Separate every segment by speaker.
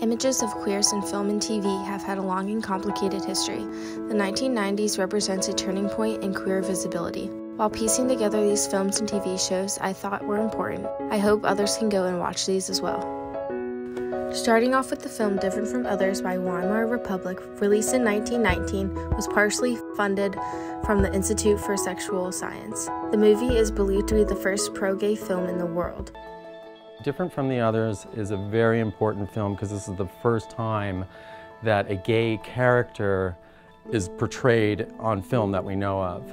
Speaker 1: Images of queers in film and TV have had a long and complicated history. The 1990s represents a turning point in queer visibility. While piecing together these films and TV shows I thought were important, I hope others can go and watch these as well. Starting off with the film Different from Others by Weimar Republic, released in 1919, was partially funded from the Institute for Sexual Science. The movie is believed to be the first pro gay film in the world.
Speaker 2: Different from the Others is a very important film because this is the first time that a gay character is portrayed on film that we know of.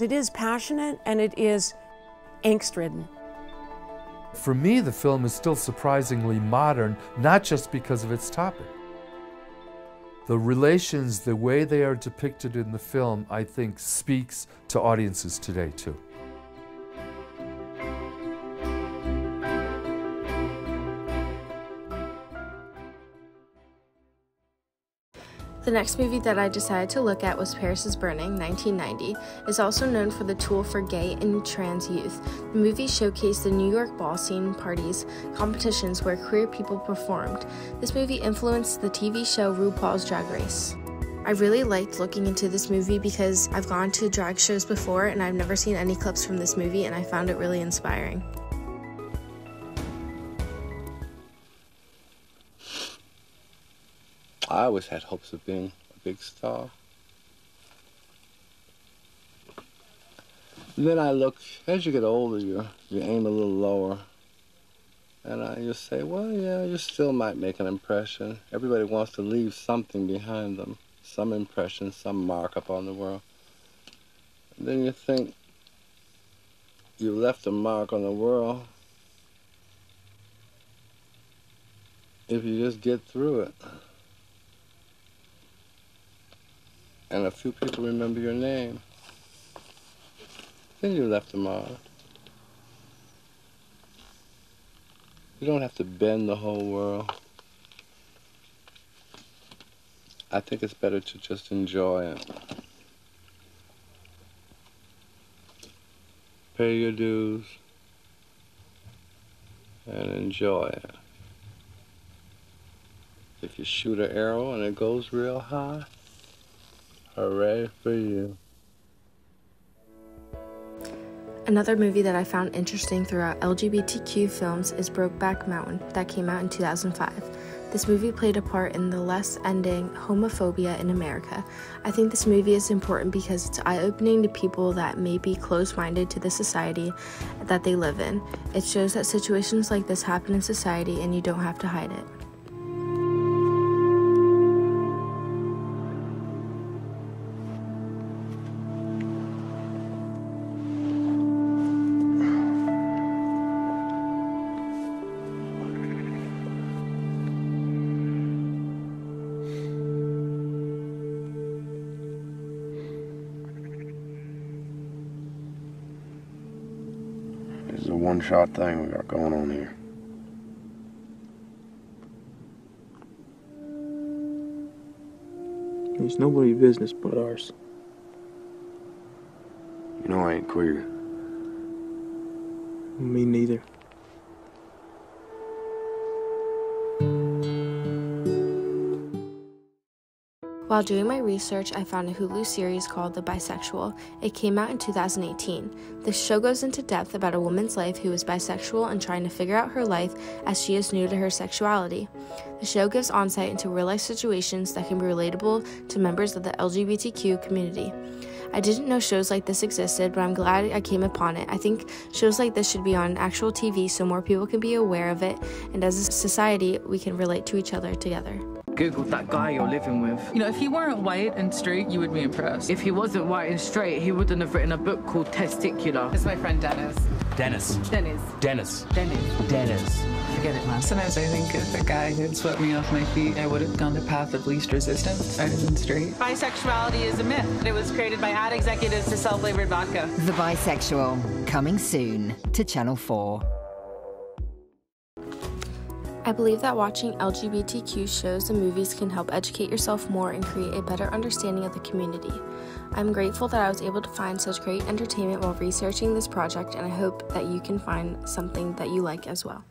Speaker 3: It is passionate and it is angst-ridden.
Speaker 4: For me, the film is still surprisingly modern, not just because of its topic. The relations, the way they are depicted in the film, I think speaks to audiences today, too.
Speaker 1: The next movie that I decided to look at was Paris is Burning, 1990. It's also known for the tool for gay and trans youth. The movie showcased the New York ball scene parties competitions where queer people performed. This movie influenced the TV show RuPaul's Drag Race. I really liked looking into this movie because I've gone to drag shows before and I've never seen any clips from this movie and I found it really inspiring.
Speaker 5: I always had hopes of being a big star. And then I look, as you get older, you, you aim a little lower. And I just say, well, yeah, you still might make an impression. Everybody wants to leave something behind them, some impression, some mark upon the world. And then you think, you left a mark on the world if you just get through it. And a few people remember your name, then you left them all. You don't have to bend the whole world. I think it's better to just enjoy it. Pay your dues and enjoy it. If you shoot an arrow and it goes real high, Hooray for you.
Speaker 1: Another movie that I found interesting throughout LGBTQ films is Brokeback Mountain, that came out in 2005. This movie played a part in the less ending homophobia in America. I think this movie is important because it's eye opening to people that may be closed minded to the society that they live in. It shows that situations like this happen in society and you don't have to hide it.
Speaker 6: This is a one-shot thing we got going on here.
Speaker 7: It's nobody's business but ours.
Speaker 6: You know I ain't queer.
Speaker 7: Me neither.
Speaker 1: While doing my research, I found a Hulu series called The Bisexual. It came out in 2018. This show goes into depth about a woman's life who is bisexual and trying to figure out her life as she is new to her sexuality. The show gives insight into real life situations that can be relatable to members of the LGBTQ community. I didn't know shows like this existed, but I'm glad I came upon it. I think shows like this should be on actual TV so more people can be aware of it, and as a society, we can relate to each other together.
Speaker 8: Googled that guy you're living with.
Speaker 9: You know, if he weren't white and straight, you would be impressed.
Speaker 8: If he wasn't white and straight, he wouldn't have written a book called Testicular.
Speaker 9: It's my friend Dennis.
Speaker 10: Dennis.
Speaker 9: Dennis.
Speaker 10: Dennis.
Speaker 9: Dennis.
Speaker 10: Dennis.
Speaker 9: Forget it, man.
Speaker 11: Sometimes I think if a guy had swept me off my feet, I would have gone the path of least resistance. I'd have been straight.
Speaker 9: Bisexuality is a myth. It was created by ad executives to sell flavored vodka.
Speaker 12: The Bisexual, coming soon to Channel 4.
Speaker 1: I believe that watching LGBTQ shows and movies can help educate yourself more and create a better understanding of the community. I'm grateful that I was able to find such great entertainment while researching this project, and I hope that you can find something that you like as well.